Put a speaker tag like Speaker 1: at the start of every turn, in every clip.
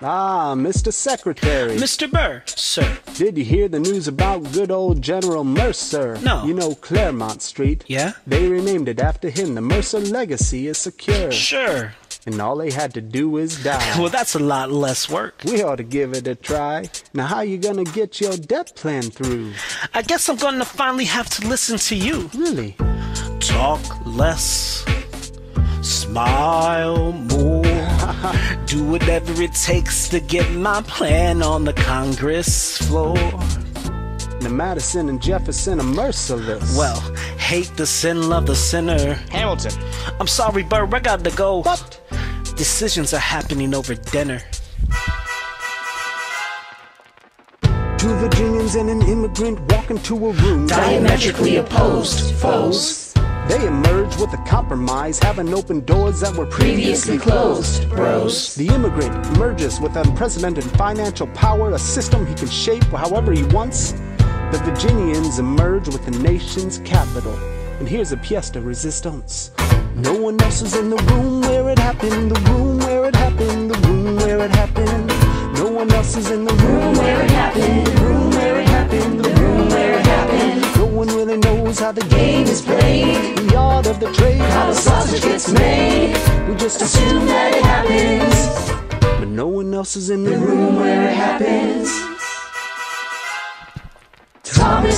Speaker 1: Ah, Mr. Secretary.
Speaker 2: Mr. Burr, sir.
Speaker 1: Did you hear the news about good old General Mercer?
Speaker 2: No.
Speaker 1: You know Clermont Street?
Speaker 2: Yeah?
Speaker 1: They renamed it after him. The Mercer legacy is secure.
Speaker 2: Sure.
Speaker 1: And all they had to do is die.
Speaker 2: Well, that's a lot less work.
Speaker 1: we ought to give it a try. Now, how you gonna get your debt plan through?
Speaker 2: I guess I'm gonna finally have to listen to you.
Speaker 1: Really?
Speaker 2: Talk less, smile more, do whatever it takes to get my plan on the Congress floor.
Speaker 1: Now, Madison and Jefferson are merciless.
Speaker 2: Well, hate the sin, love the sinner.
Speaker 3: Hamilton.
Speaker 2: I'm sorry, Burr, I gotta go.
Speaker 1: What?
Speaker 2: Decisions are happening over dinner.
Speaker 1: Two Virginians and an immigrant walk into a room.
Speaker 4: Diametrically opposed foes.
Speaker 1: They emerge with a compromise, having opened doors that were
Speaker 4: Previously closed, bros.
Speaker 1: The immigrant emerges with unprecedented financial power, a system he can shape however he wants. The Virginians emerge with the nation's capital. And here's a pièce de resistance. No one else is in the room where it happened, the room where it happened, the room where it happened. No one else is in the room
Speaker 4: Where it happened, the room where it happened, the room where it happened.
Speaker 1: No one really knows how the
Speaker 4: Game is played,
Speaker 1: of the trade,
Speaker 4: how the sausage gets made.
Speaker 1: We just
Speaker 4: Assume that it happens,
Speaker 1: but no one else is in the room.
Speaker 4: room where it happens.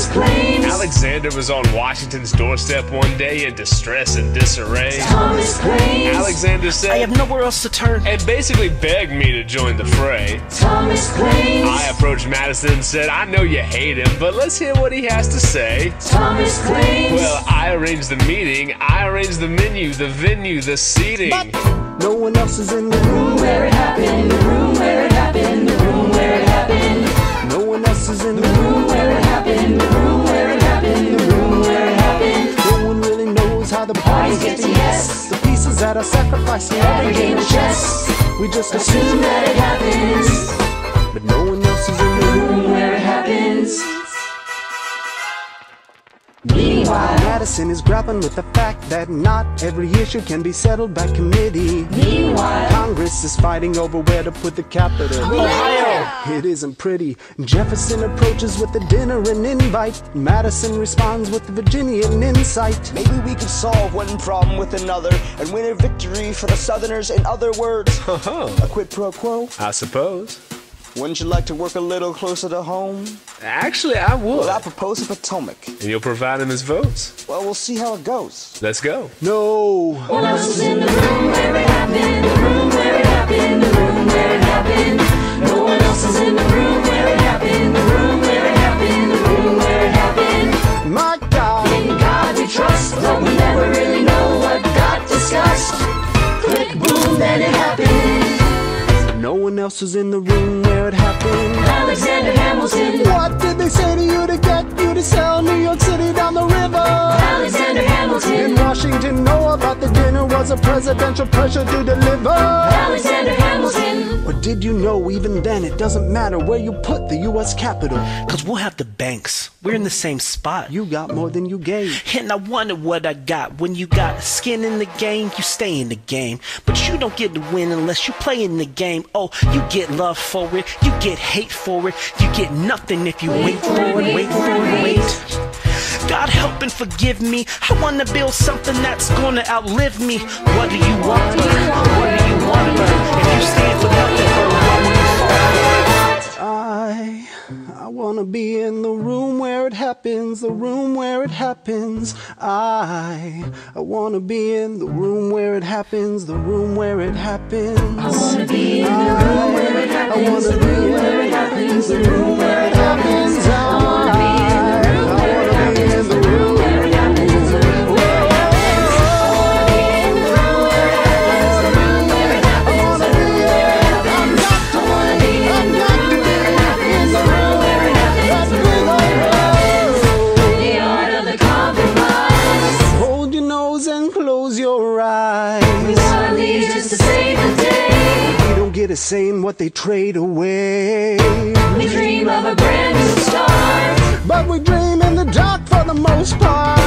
Speaker 4: Thomas claims,
Speaker 5: Alexander was on Washington's doorstep one day in distress and disarray.
Speaker 4: Thomas claims,
Speaker 5: Alexander said,
Speaker 2: I have nowhere else to turn.
Speaker 5: and basically begged me to join the fray.
Speaker 4: Thomas claims,
Speaker 5: I approached Madison and said, I know you hate him, but let's hear what he has to say.
Speaker 4: Thomas claims,
Speaker 5: Well, I arranged the meeting, I arranged the menu, the venue, the seating.
Speaker 1: No one else is in the room.
Speaker 4: where it happened, the room where it happened, the room where it happened.
Speaker 1: No one else is in the room.
Speaker 4: room where it happened, the room where it happened, the room where it happened.
Speaker 1: No one really knows how the
Speaker 4: Parties get to yes,
Speaker 1: The pieces that are sacrificed in
Speaker 4: every game of chess.
Speaker 1: We just
Speaker 4: Assume that it happens,
Speaker 1: but no one else is in the room.
Speaker 4: room where it happens. Meanwhile,
Speaker 1: Madison is grappling with the fact that not every issue can be settled by committee.
Speaker 4: Meanwhile,
Speaker 1: Congress is fighting over where to put the capital.
Speaker 4: Ohio.
Speaker 1: It isn't pretty. Jefferson approaches with a dinner and invite. Madison responds with the Virginian insight.
Speaker 3: Maybe we could solve one problem with another and win a victory for the Southerners. In other words, uh-huh. a quid pro quo.
Speaker 5: I suppose.
Speaker 3: Wouldn't you like to work a little closer to home?
Speaker 5: Actually, I would.
Speaker 3: Well, I propose a Potomac.
Speaker 5: and you'll provide him his votes.
Speaker 3: Well, we'll see how it goes.
Speaker 5: Let's go.
Speaker 1: No.
Speaker 4: one never really know what got discussed. Click, boom, then it happened.
Speaker 1: No one else was in the room where it happened. Dinner was a presidential pressure to deliver.
Speaker 4: Alexander Hamilton.
Speaker 1: Or did you know even then it doesn't matter where you put the U.S. Capital?
Speaker 2: Cause we'll have the banks. We're in the same spot.
Speaker 1: You got more than you gave.
Speaker 2: And I wonder what I got. When you got skin in the game, you stay in the game. But you don't get to win unless you play in the game. Oh, you get love for it, you get hate for it, you get nothing if you wait for it, wait for it, wait. God help and forgive me. I wanna build something that's gonna outlive me. What do you want? What do you want? If you stand for nothing, what will you fall?
Speaker 1: I, I wanna be in the room where it happens, the room where it happens. I, I wanna be in the room where it happens, the room where it happens. I
Speaker 4: wanna be in the room where it happens,
Speaker 1: I wanna
Speaker 4: the
Speaker 1: be
Speaker 4: room where it happens,
Speaker 1: We don't get a say in what they trade away.
Speaker 4: We dream of a brand new start.
Speaker 1: But we dream in the dark for the most part.